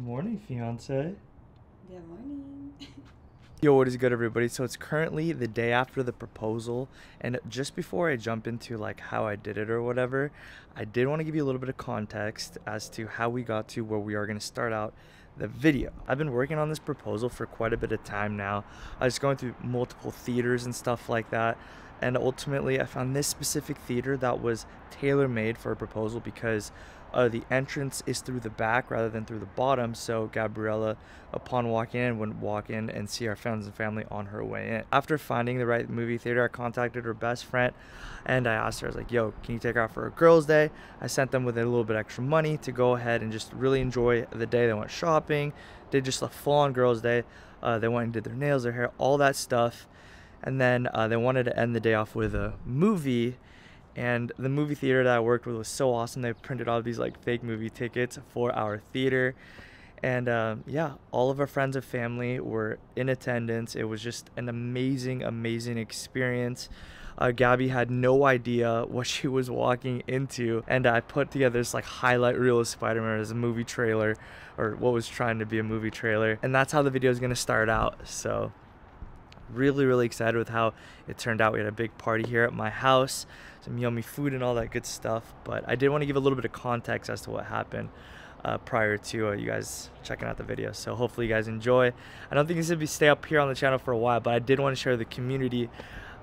Good morning, fiance. Good morning. Yo, what is good, everybody? So it's currently the day after the proposal, and just before I jump into like how I did it or whatever, I did want to give you a little bit of context as to how we got to where we are going to start out the video. I've been working on this proposal for quite a bit of time now. I was going through multiple theaters and stuff like that. And ultimately, I found this specific theater that was tailor made for a proposal because uh, the entrance is through the back rather than through the bottom. So Gabriella, upon walking in, would walk in and see our friends and family on her way in. After finding the right movie theater, I contacted her best friend and I asked her, I was like, yo, can you take her out for a girls' day? I sent them with a little bit extra money to go ahead and just really enjoy the day. They went shopping, did just a full on girls' day. Uh, they went and did their nails, their hair, all that stuff. And then uh, they wanted to end the day off with a movie and the movie theater that I worked with was so awesome. They printed all these like fake movie tickets for our theater. And um, yeah, all of our friends and family were in attendance. It was just an amazing, amazing experience. Uh, Gabby had no idea what she was walking into, and I put together this like highlight reel of Spider-Man as a movie trailer, or what was trying to be a movie trailer, and that's how the video is gonna start out. So really really excited with how it turned out. We had a big party here at my house some yummy food and all that good stuff but i did want to give a little bit of context as to what happened uh, prior to uh, you guys checking out the video. So hopefully you guys enjoy. I don't think this will be stay up here on the channel for a while but i did want to share the community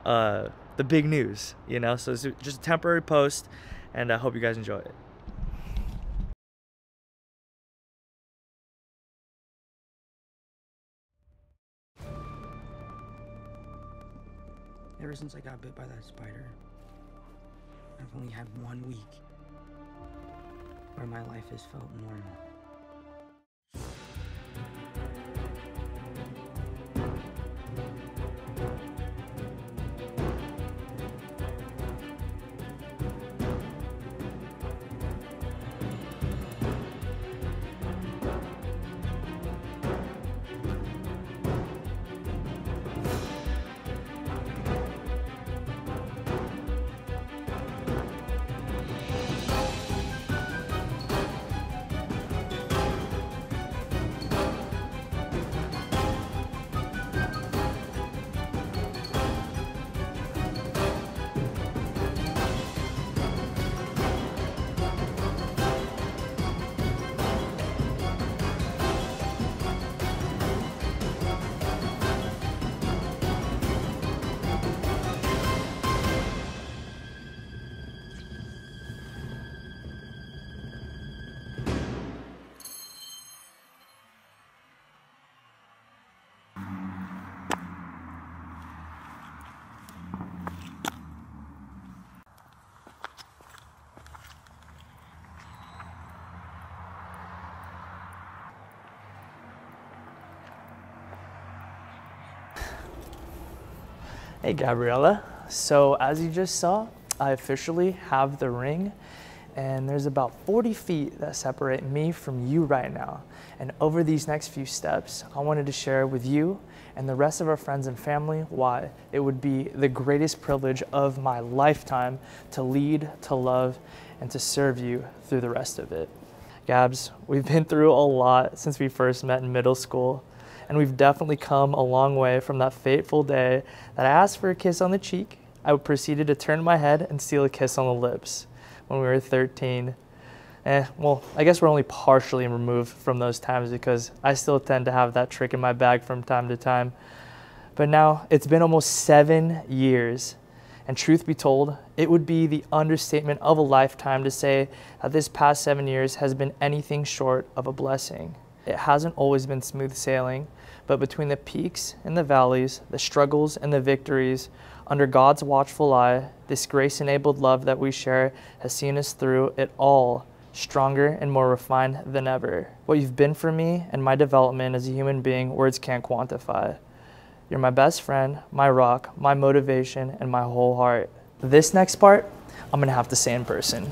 uh, the big news you know? So it's just a temporary post and i hope you guys enjoy it Ever since I got bit by that spider, I've only had one week where my life has felt normal. Hey Gabriella. So as you just saw, I officially have the ring and there's about 40 feet that separate me from you right now. And over these next few steps, I wanted to share with you and the rest of our friends and family why it would be the greatest privilege of my lifetime to lead, to love, and to serve you through the rest of it. Gabs, we've been through a lot since we first met in middle school and we've definitely come a long way from that fateful day that I asked for a kiss on the cheek. I proceeded to turn my head and steal a kiss on the lips when we were 13. Eh, well, I guess we're only partially removed from those times because I still tend to have that trick in my bag from time to time. But now it's been almost seven years. And truth be told, it would be the understatement of a lifetime to say that this past seven years has been anything short of a blessing. It hasn't always been smooth sailing, but between the peaks and the valleys, the struggles and the victories, under God's watchful eye, this grace enabled love that we share has seen us through it all, stronger and more refined than ever. What you've been for me and my development as a human being, words can't quantify. You're my best friend, my rock, my motivation, and my whole heart. This next part, I'm gonna have to say in person.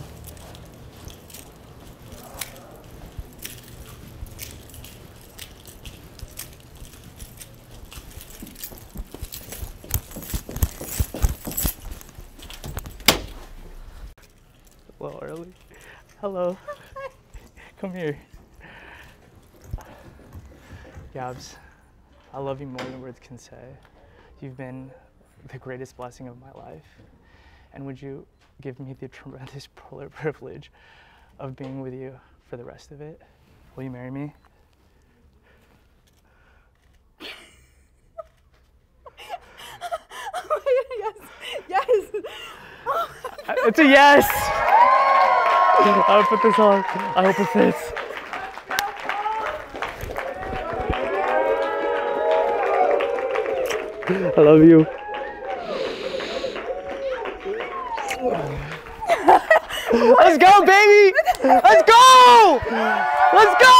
well early. Hello. Come here. Gabs, I love you more than words can say. You've been the greatest blessing of my life. And would you give me the tremendous pri- privilege of being with you for the rest of it? Will you marry me? yes, yes. Uh, It's a yes! I'll put this on. I hope it fits. I love you. Let's go, baby! Let's go! Let's go!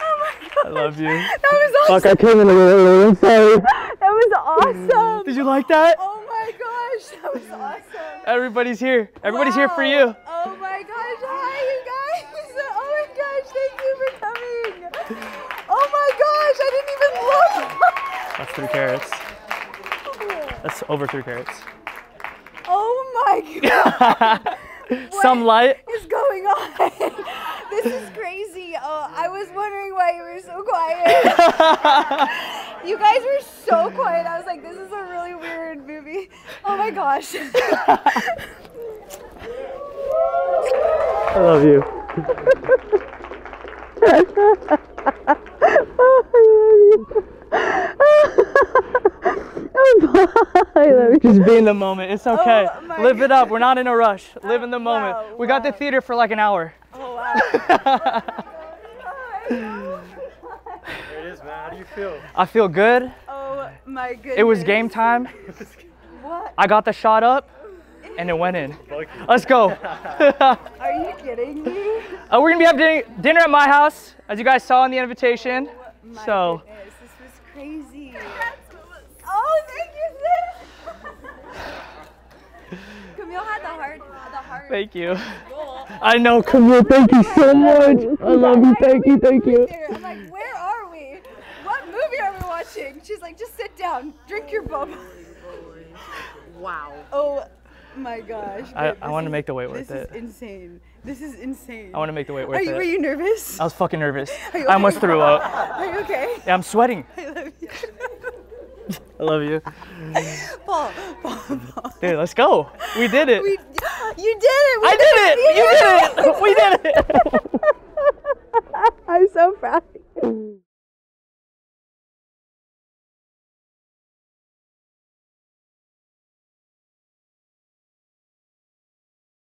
Oh I love you. That was awesome. Fuck, I came in a little. Sorry. That was awesome. Did you like that? Oh gosh, that was awesome. Everybody's here. Everybody's here for you. Oh my gosh, hi you guys. Oh my gosh, thank you for coming. Oh my gosh, I didn't even look. That's three carats. That's over three carats. Oh my god. Some light. What is going on? this is crazy. Oh, I was wondering why you were so quiet. you guys were so quiet. I was like, this is a really weird movie. Oh my gosh. I love you. Just be in the moment. It's okay. Oh my Live it up. We're not in a rush. Live in the moment. wow, we got the theater for like an hour. Oh wow. There it is, man. How do you feel? I feel good. Oh my goodness. It was game time. What? I got the shot up and it went in. Let's go. Are you kidding me? Uh, we're gonna be having dinner at my house, as you guys saw in the invitation. My So- goodness, this was crazy. Oh, thank you. Camille had the heart, the heart. Thank you. I know, Camille. Thank you so much. I love you. Thank you. Thank you. I'm like, where are we? What movie are we watching? She's like, just sit down, drink your bubble. Wow. Oh my gosh. I- babe, I wanna make the wait worth This is insane. This is insane. I want to make the wait Are worth you, were you nervous? I was fucking nervous. Are you I almost okay? threw up. Are you okay? Yeah, I'm sweating. I love you. I love you. Paul, Paul, Paul. Dude, let's go. We did it. We, you did it. We I did it. You did it. We did it.